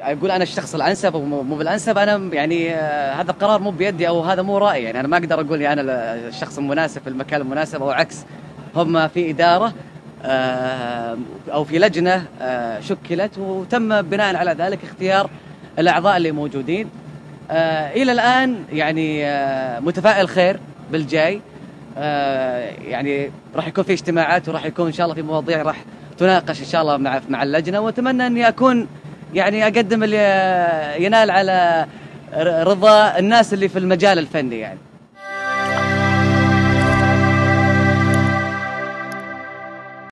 أقول أنا الشخص الأنسب مو بالأنسب أنا يعني آه، هذا قرار مو بيدي أو هذا مو رأيي. يعني أنا ما أقدر أقول أنا الشخص المناسب في المكان المناسب أو عكس. هم في إدارة آه، أو في لجنة آه، شكلت وتم بناء على ذلك اختيار الأعضاء اللي موجودين. إلى الآن يعني متفائل خير بالجاي. يعني راح يكون في اجتماعات وراح يكون إن شاء الله في مواضيع راح تناقش إن شاء الله مع مع اللجنة. وأتمنى اني اكون يعني أقدم اللي ينال على رضا الناس اللي في المجال الفني يعني.